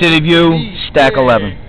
City View, stack 11.